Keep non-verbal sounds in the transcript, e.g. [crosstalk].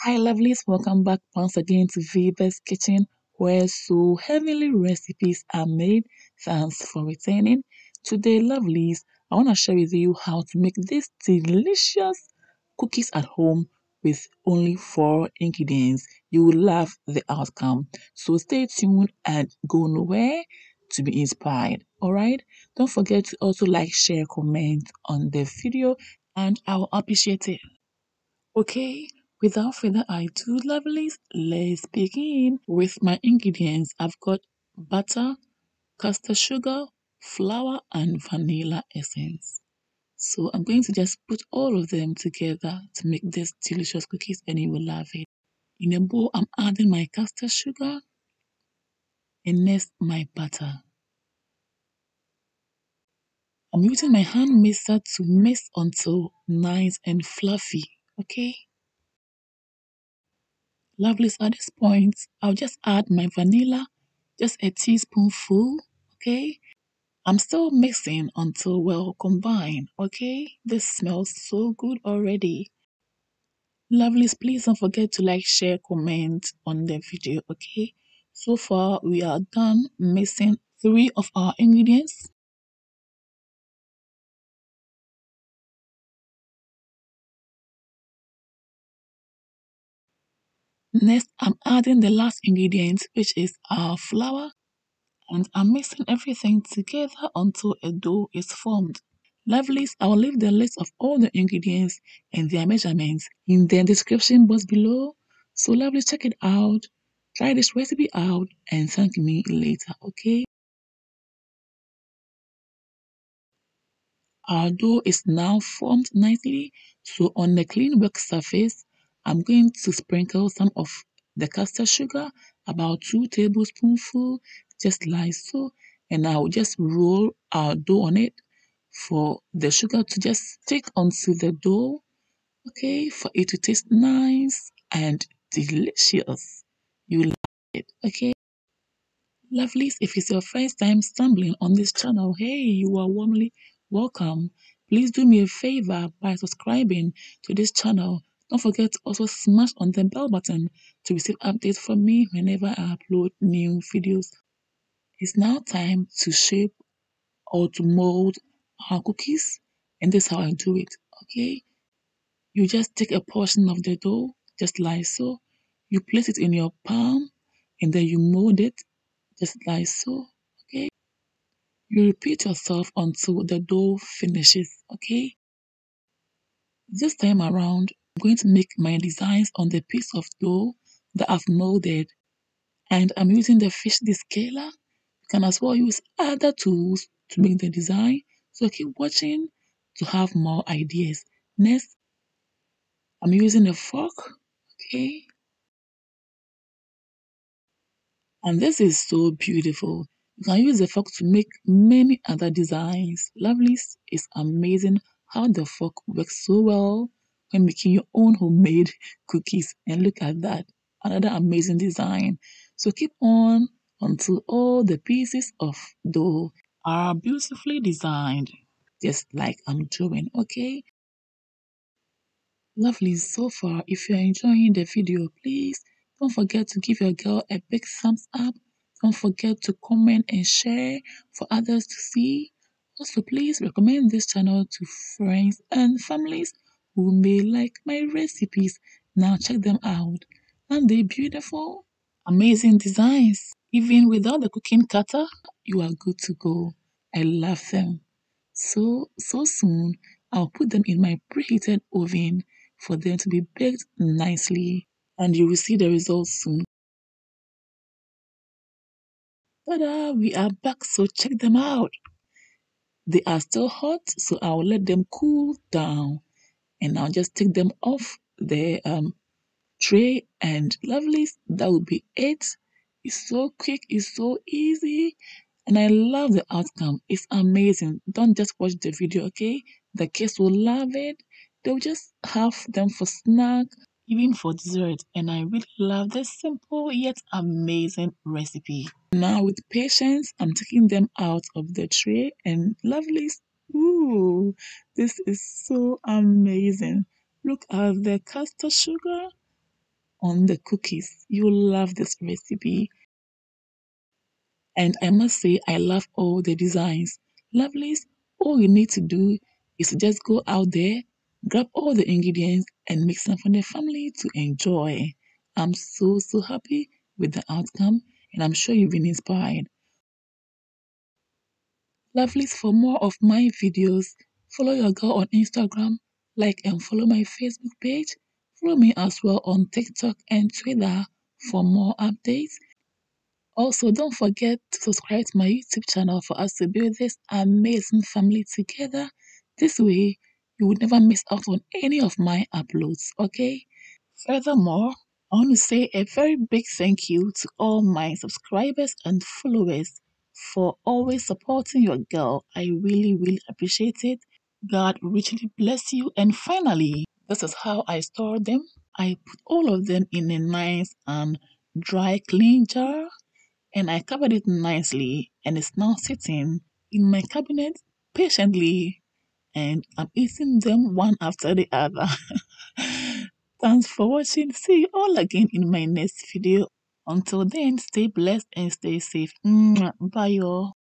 Hi lovelies, welcome back once again to Veeba's Kitchen where so heavenly recipes are made. Thanks for returning. Today lovelies, I want to share with you how to make these delicious cookies at home with only four ingredients. You will love the outcome. So stay tuned and go nowhere to be inspired. Alright? Don't forget to also like, share, comment on the video and I will appreciate it. Okay, without further ado, lovelies, let's begin with my ingredients. I've got butter, caster sugar, flour, and vanilla essence. So I'm going to just put all of them together to make these delicious cookies and you will love it. In a bowl, I'm adding my caster sugar and next my butter. I'm using my hand mixer to mix until nice and fluffy, okay? Lovelies, at this point, I'll just add my vanilla, just a teaspoonful, okay? I'm still mixing until well combined, okay? This smells so good already. Lovelies, please don't forget to like, share, comment on the video, okay? So far, we are done mixing three of our ingredients. Next, I'm adding the last ingredient, which is our flour, and I'm mixing everything together until a dough is formed. Lovelies, I will leave the list of all the ingredients and their measurements in the description box below. So lovely, check it out, try this recipe out and thank me later, okay? Our dough is now formed nicely, so on the clean work surface, I'm going to sprinkle some of the caster sugar, about 2 tablespoonfuls, just like so, and I'll just roll our dough on it for the sugar to just stick onto the dough, okay, for it to taste nice and delicious. You like it, okay? Lovelies, if it's your first time stumbling on this channel, hey, you are warmly welcome. Please do me a favor by subscribing to this channel. Don't forget to also smash on the bell button to receive updates from me whenever I upload new videos. It's now time to shape or to mold our cookies and this is how I do it okay? You just take a portion of the dough just like so. You place it in your palm and then you mold it just like so okay? You repeat yourself until the dough finishes okay? This time around I'm going to make my designs on the piece of dough that I've molded. And I'm using the fish descaler. You can as well use other tools to make the design. So keep watching to have more ideas. Next I'm using a fork. Okay. And this is so beautiful. You can use the fork to make many other designs. Lovelies it's amazing how the fork works so well when making your own homemade cookies. And look at that. Another amazing design. So keep on until all the pieces of dough are beautifully designed just like I'm doing okay? Lovely so far. If you're enjoying the video please don't forget to give your girl a big thumbs up. Don't forget to comment and share for others to see. Also please recommend this channel to friends and families who may like my recipes. Now check them out. Aren't they beautiful amazing designs. Even without the cooking cutter you are good to go. I love them. So so soon i'll put them in my preheated oven for them to be baked nicely. And you will see the results soon. Ta-da! We are back, so check them out. They are still hot, so I'll let them cool down and I'll just take them off the um, tray and lovely. That will be it. It's so quick, it's so easy, and I love the outcome. It's amazing. Don't just watch the video, okay? The kids will love it. They'll just have them for snack, even for dessert. And I really love this simple yet amazing recipe. Now with patience, I'm taking them out of the tray and lovely. Ooh, this is so amazing. Look at the caster sugar on the cookies. You'll love this recipe. And I must say, I love all the designs. Lovelies, all you need to do is to just go out there, grab all the ingredients, and make some for the family to enjoy. I'm so, so happy with the outcome, and I'm sure you've been inspired. Lovelies, for more of my videos, follow your girl on Instagram, like and follow my Facebook page. Follow me as well on TikTok and Twitter for more updates. Also, don't forget to subscribe to my YouTube channel for us to build this amazing family together. This way, you would never miss out on any of my uploads, okay? Furthermore, I want to say a very big thank you to all my subscribers and followers for always supporting your girl. I really, really appreciate it. God richly bless you. And finally, this is how I store them. I put all of them in a nice and dry clean jar and I covered it nicely and it's now sitting in my cabinet patiently and I'm eating them one after the other. [laughs] Thanks for watching. See you all again in my next video. Until then, stay blessed and stay safe. Bye, y'all.